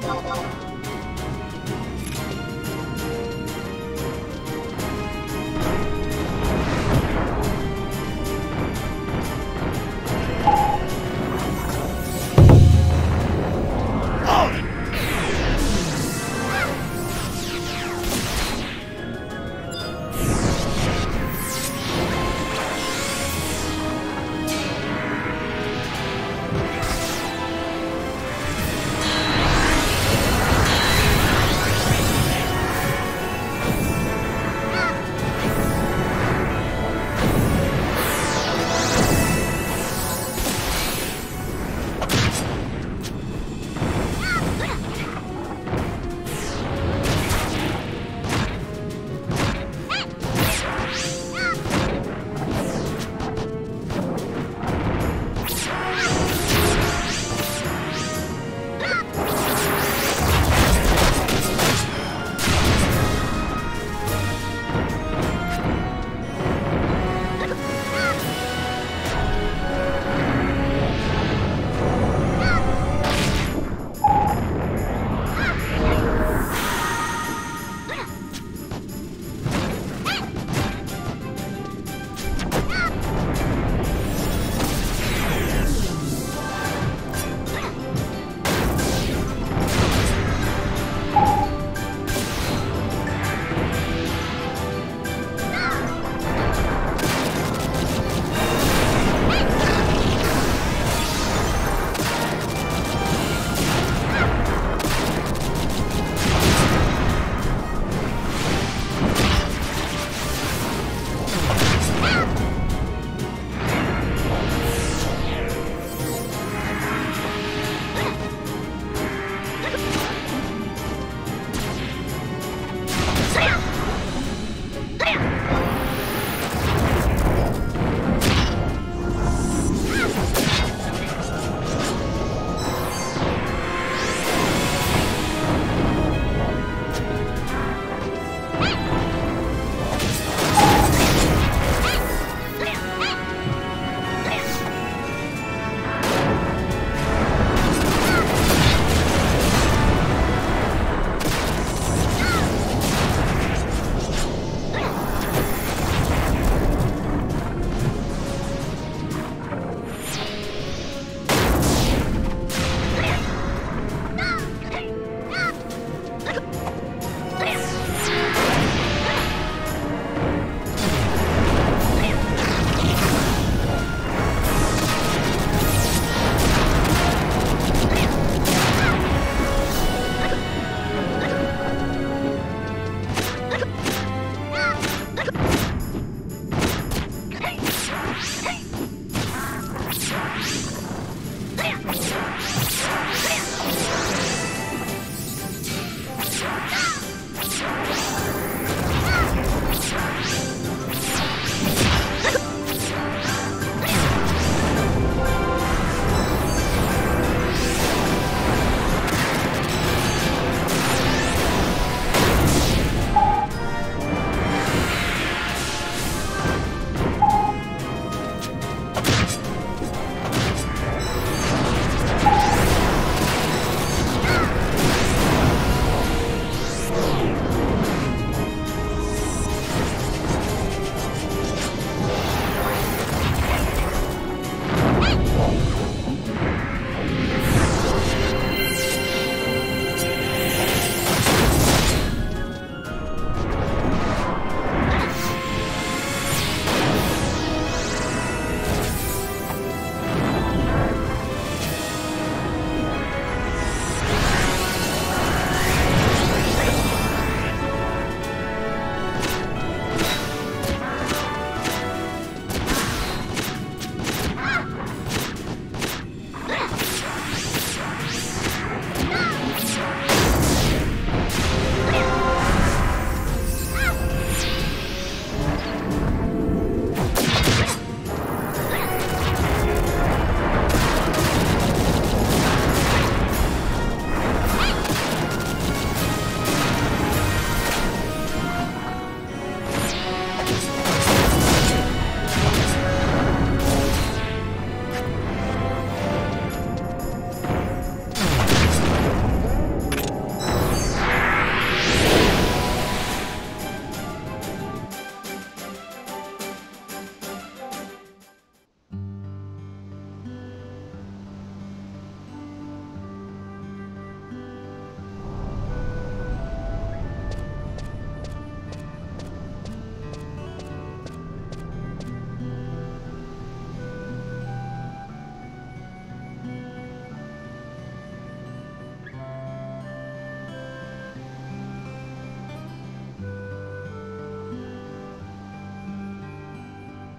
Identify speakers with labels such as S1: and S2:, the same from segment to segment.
S1: go, go, go.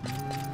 S1: Mm-hmm.